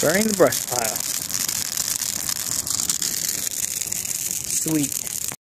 Burning the brush pile. Sweet.